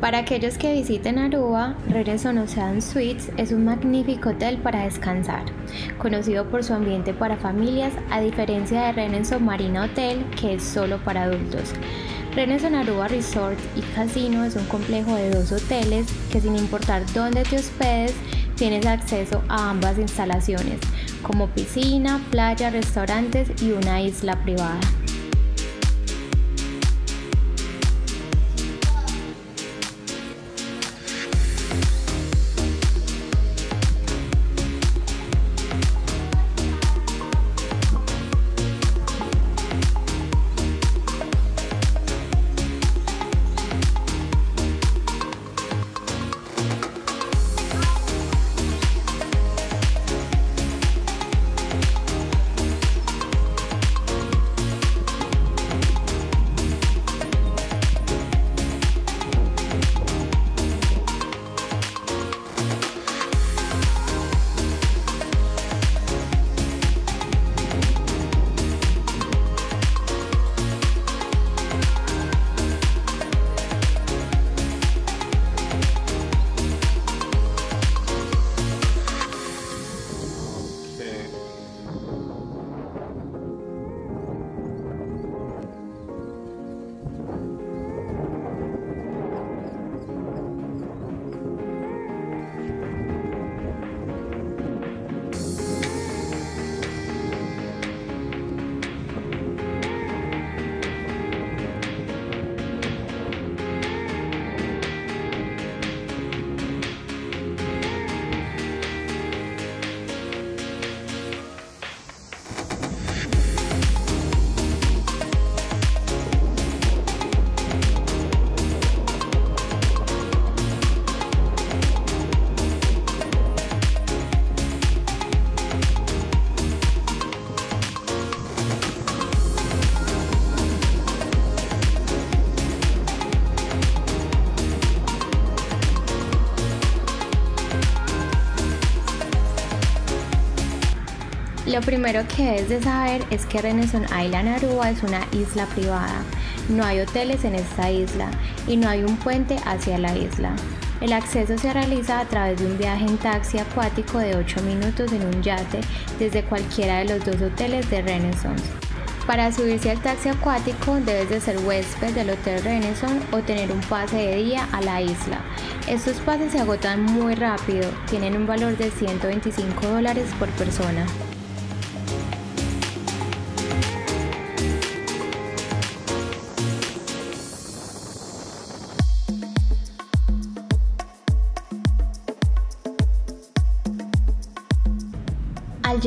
Para aquellos que visiten Aruba, Renaissance Ocean Suites es un magnífico hotel para descansar, conocido por su ambiente para familias, a diferencia de Renaissance Marina Hotel, que es solo para adultos. Renaissance Aruba Resort y Casino es un complejo de dos hoteles que sin importar dónde te hospedes, tienes acceso a ambas instalaciones, como piscina, playa, restaurantes y una isla privada. Lo primero que debes de saber es que Renaissance Island Aruba es una isla privada. No hay hoteles en esta isla y no hay un puente hacia la isla. El acceso se realiza a través de un viaje en taxi acuático de 8 minutos en un yate desde cualquiera de los dos hoteles de Renaissance. Para subirse al taxi acuático debes de ser huésped del Hotel Renaissance o tener un pase de día a la isla. Estos pases se agotan muy rápido, tienen un valor de 125 dólares por persona.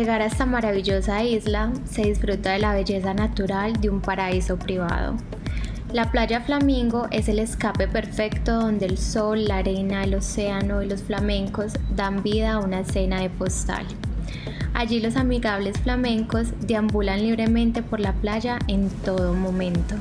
Llegar a esta maravillosa isla, se disfruta de la belleza natural de un paraíso privado. La playa Flamingo es el escape perfecto donde el sol, la arena, el océano y los flamencos dan vida a una escena de postal. Allí los amigables flamencos deambulan libremente por la playa en todo momento.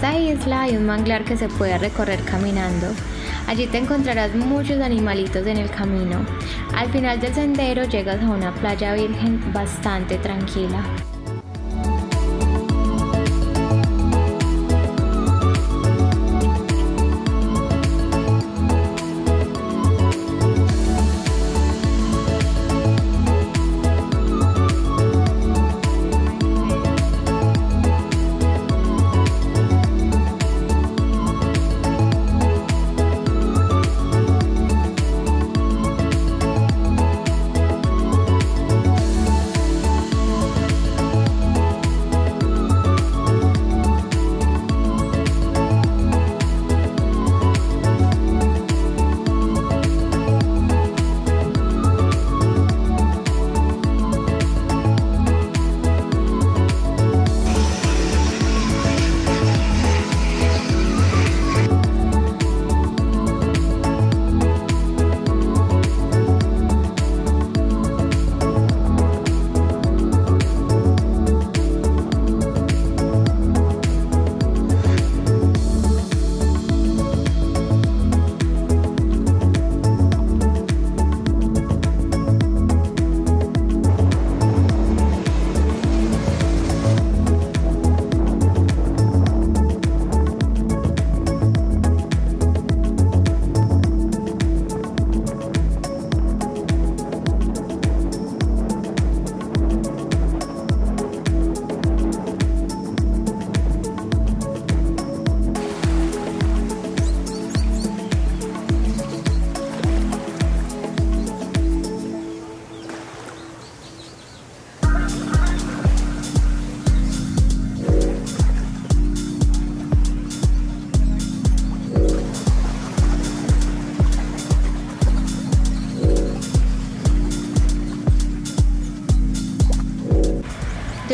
Esta isla hay un manglar que se puede recorrer caminando. Allí te encontrarás muchos animalitos en el camino. Al final del sendero llegas a una playa virgen bastante tranquila.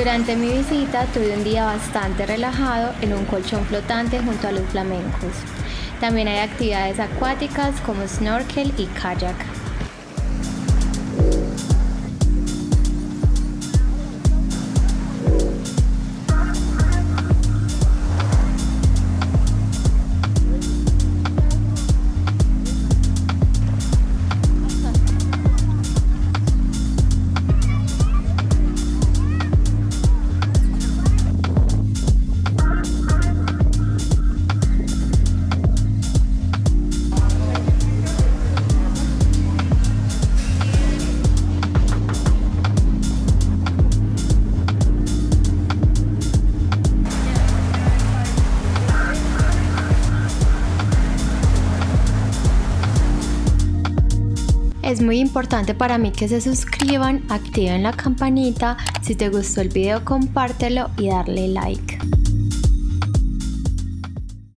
Durante mi visita tuve un día bastante relajado en un colchón flotante junto a los flamencos. También hay actividades acuáticas como snorkel y kayak. Es muy importante para mí que se suscriban, activen la campanita, si te gustó el video compártelo y darle like.